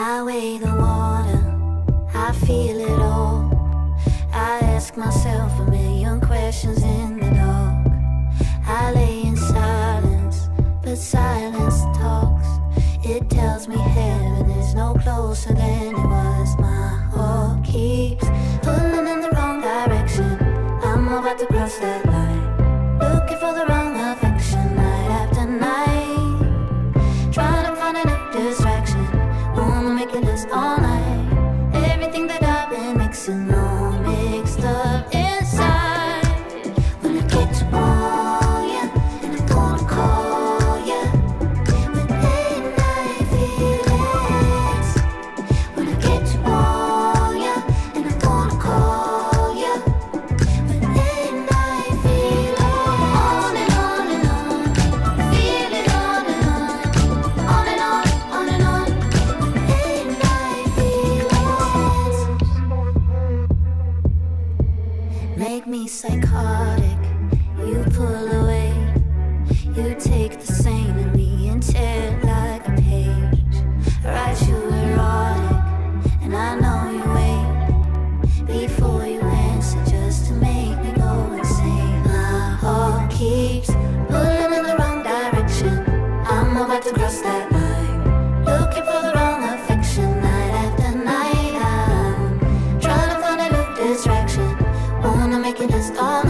I weigh the water, I feel it all. I ask myself a million questions in me psychotic. You pull away, you take the sane in me and tear it like a page. I write you erotic, and I know you wait before you answer just to make me go insane. My heart keeps pulling in the wrong direction. I'm about to cross that. making us stop.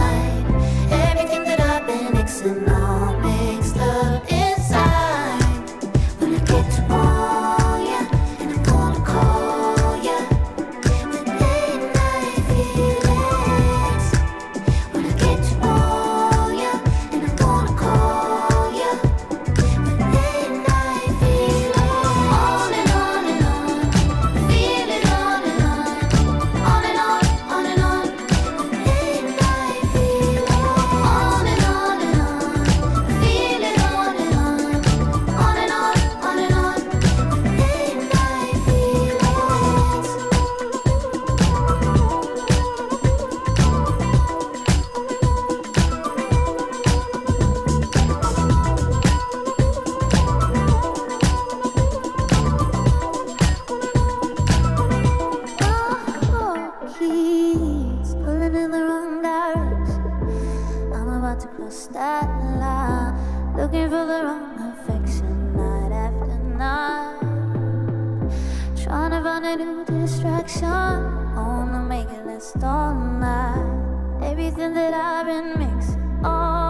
the starting line, looking for the wrong affection night after night. Trying to find a new distraction, only make it last all night. Everything that I've been mixing all.